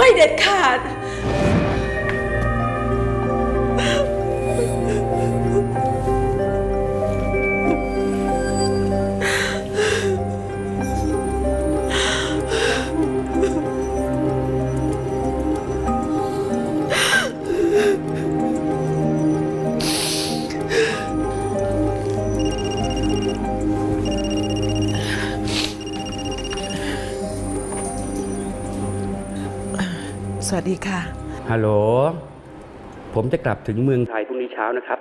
ไม่เด็ดขาด สวัสดีค่ะ ฮัลโหล ผมจะกลับถึงเมืองไทยพรุ่งนี้เช้านะครับ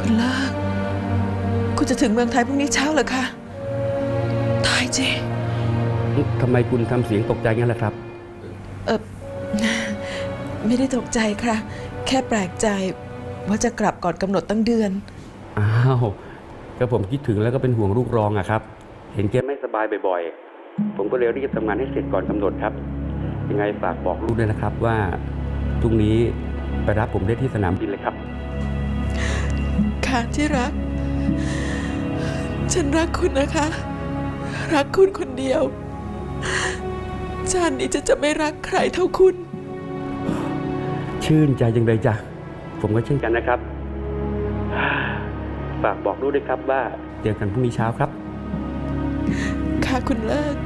คุณเลิกคุณจะถึงเมืองไทยพรุ่งนี้เช้าเหรอคะตายจริงทำไมคุณทำเสียงตกใจงั้นล่ะครับ เออไม่ได้ตกใจค่ะ แค่แปลกใจว่าจะกลับก่อนกำหนดตั้งเดือน อ้าว ก็ผมคิดถึงแล้วก็เป็นห่วงลูกรองอะครับ เห็นแกไม่สบายบ่อยๆ ผมก็เลยรีบทำงานให้เสร็จก่อนกำหนดครับ ยังไงฝากบอกลูกด้วยนะครับว่าพรุ่งนี้ไปรับผมได้ที่สนามบินเลยครับค่ะที่รัก ฉันรักคุณนะคะ รักคุณคนเดียวชาตินี้จะจะไม่รักใครเท่าคุณ ชื่นใจยังเลยจ้ะผมก็เช่นกันนะครับ ฝากบอกลูกด้วยครับว่าเจอกันพรุ่งนี้เช้าครับ ค่ะคุณเลิก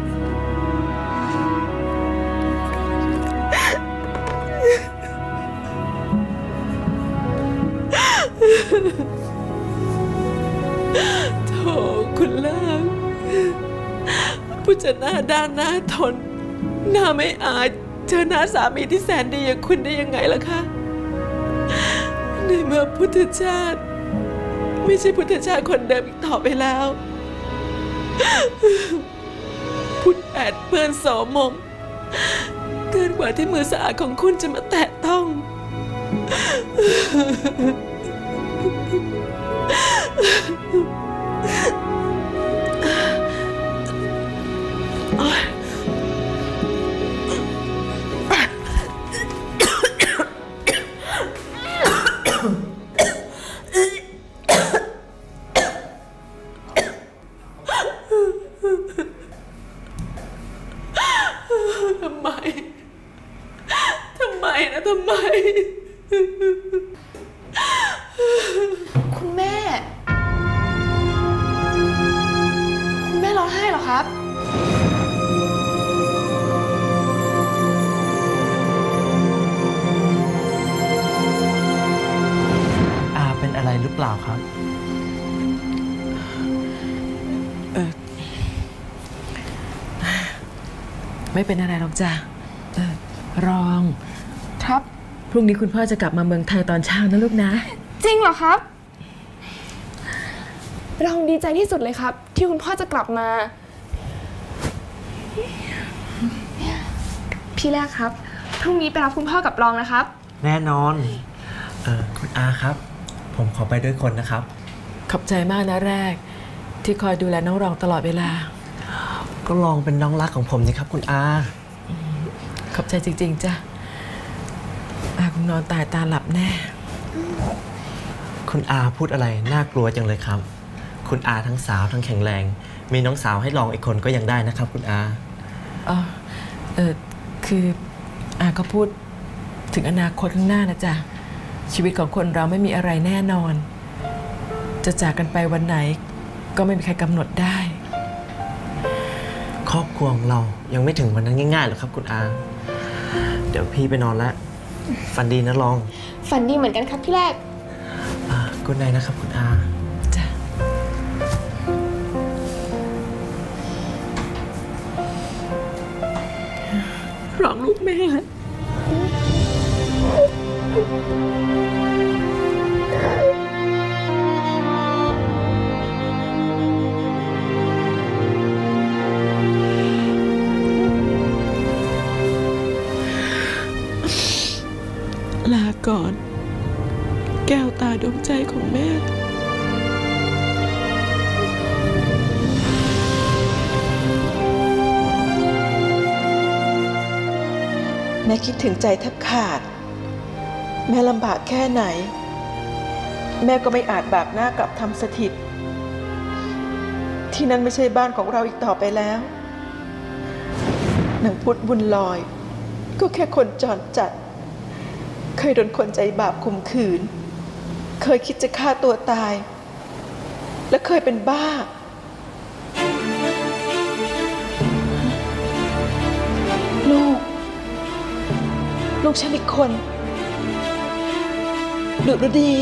ผู้จะหน้าด้านหน้าทน หน้าไม่อายเจอหน้าสามีที่แสนดีอย่างคุณได้ยังไงล่ะคะ ในเมื่อพุทธชาติ ไม่ใช่พุทธชาติคนเดิมอีกต่อไปแล้ว พุทธแอดเปื้อนโสมม เกินกว่าที่มือสะอาดของคุณจะมาแตะต้อง ทำไม คุณแม่ คุณแม่ร้องไห้เหรอครับ อาเป็นอะไรหรือเปล่าครับไม่เป็นอะไรหรอกจ้ะเออรอง ครับ พรุ่งนี้คุณพ่อจะกลับมาเมืองไทยตอนเช้านะลูกนะ จริงเหรอครับ เราดีใจที่สุดเลยครับ ที่คุณพ่อจะกลับมา พี่แรกครับ พรุ่งนี้ไปรับคุณพ่อกับรองนะครับ แน่นอนเออคุณอาครับ ผมขอไปด้วยคนนะครับ ขอบใจมากนะแรก ที่คอยดูแลน้องรองตลอดเวลา ก็ลองเป็นน้องรักของผมนี่ครับ คุณอา ขอบใจจริง ๆ จ้ะ อาคงนอนตายตาหลับแน่ คุณอาพูดอะไรน่ากลัวจังเลยครับ คุณอาทั้งสาวทั้งแข็งแรง มีน้องสาวให้ลองอีกคนก็ยังได้นะครับ คุณอาอ๋อเออคืออาก็พูดถึงอนาคตข้างหน้านะจ๊ะ ชีวิตของคนเราไม่มีอะไรแน่นอน จะจากกันไปวันไหน ก็ไม่มีใครกำหนดได้ ครอบครัวของเรายังไม่ถึงวันนั้นง่ายๆหรอกครับ คุณอา เดี๋ยวพี่ไปนอนแล้ว ฝันดีนะลอง ฝันดีเหมือนกันครับพี่แรกกุณนายนะครับคุณอาจ้ะร้องลูกแม่ล แก้วตาดวงใจของแม่แม่คิดถึงใจแทบขาด แม่ลำบากแค่ไหน แม่ก็ไม่อาจบากหน้ากลับทำสถิต ที่นั่นไม่ใช่บ้านของเราอีกต่อไปแล้วนางพุทธบุญลอย ก็แค่คนจรจัด เคยโดนคนใจบาปข่มขืน เคยคิดจะฆ่าตัวตาย และเคยเป็นบ้า ลูก ลูกฉันอีกคน ดุดดี